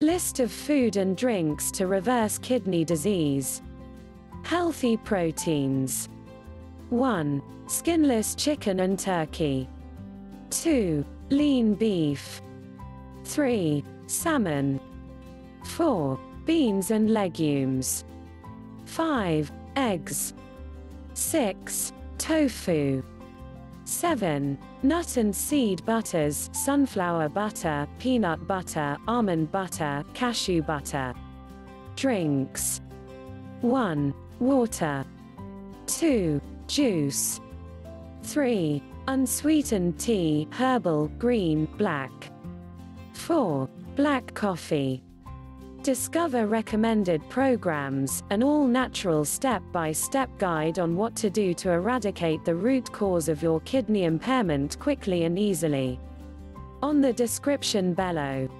List of food and drinks to reverse kidney disease. Healthy proteins. 1. Skinless chicken and turkey. 2. Lean beef. 3. Salmon. 4. Beans and legumes. 5. Eggs. 6. Tofu. 7. Nut and seed butters, sunflower butter, peanut butter, almond butter, cashew butter. Drinks. 1. Water. 2. Juice. 3. Unsweetened tea, herbal, green, black. 4. Black coffee. Discover recommended programs, an all-natural step-by-step guide on what to do to eradicate the root cause of your kidney impairment quickly and easily. On the description below.